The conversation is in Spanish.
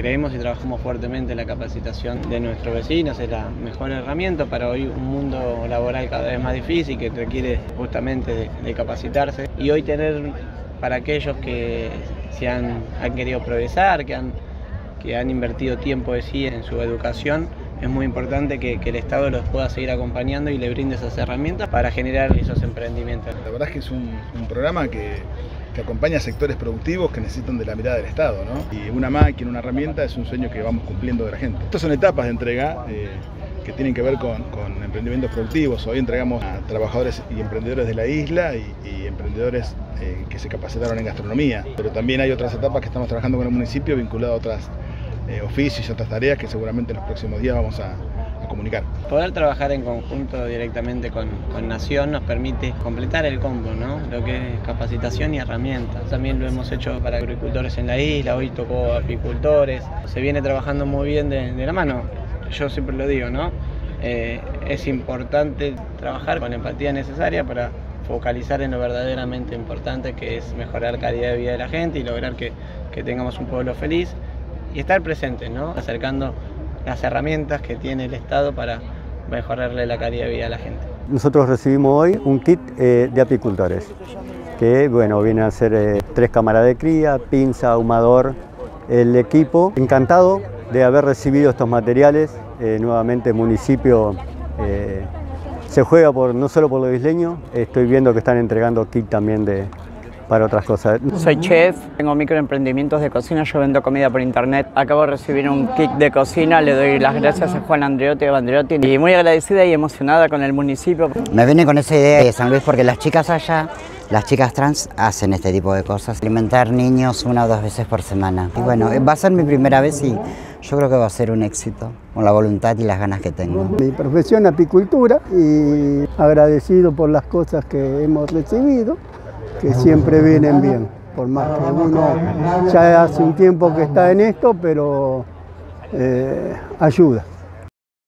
creemos y trabajamos fuertemente en la capacitación de nuestros vecinos, es la mejor herramienta para hoy un mundo laboral cada vez más difícil que requiere justamente de, capacitarse. Y hoy tener para aquellos que se han, querido progresar, que han, que han invertido tiempo de sí en su educación, es muy importante que, el Estado los pueda seguir acompañando y le brinde esas herramientas para generar esos emprendimientos. La verdad es que es un, programa que, acompaña a sectores productivos que necesitan de la mirada del Estado. Y una máquina, una herramienta es un sueño que vamos cumpliendo de la gente. Estas son etapas de entrega. Eh, que tienen que ver con, emprendimientos productivos. Hoy entregamos a trabajadores y emprendedores de la isla y, emprendedores eh, que se capacitaron en gastronomía. Pero también hay otras etapas que estamos trabajando con el municipio vinculado a otras eh, oficios y otras tareas que seguramente en los próximos días vamos a, comunicar. Poder trabajar en conjunto directamente con, Nación nos permite completar el combo, ¿no? lo que es capacitación y herramientas. También lo hemos hecho para agricultores en la isla, hoy tocó apicultores. Se viene trabajando muy bien de, la mano. Yo siempre lo digo, ¿no? Eh, es importante trabajar con la empatía necesaria para focalizar en lo verdaderamente importante que es mejorar la calidad de vida de la gente y lograr que, que tengamos un pueblo feliz y estar presentes, ¿no? acercando las herramientas que tiene el Estado para mejorarle la calidad de vida a la gente. Nosotros recibimos hoy un kit eh, de apicultores, que bueno, viene a ser eh, tres cámaras de cría, pinza, ahumador, el equipo. Encantado de haber recibido estos materiales, eh, nuevamente el municipio se juega por, no solo por los isleños, estoy viendo que están entregando kit también de, para otras cosas. Soy chef, tengo microemprendimientos de cocina, yo vendo comida por internet. Acabo de recibir un kit de cocina, le doy las gracias a Juan Andreotti de Andreotti y muy agradecida y emocionada con el municipio. Me viene con esa idea de San Luis porque las chicas allá las chicas trans hacen este tipo de cosas, alimentar niños una o dos veces por semana. Y bueno, va a ser mi primera vez y yo creo que va a ser un éxito, con la voluntad y las ganas que tengo. Mi profesión apicultura y agradecido por las cosas que hemos recibido que siempre vienen bien, por más que uno ya hace un tiempo que está en esto, pero eh, ayuda.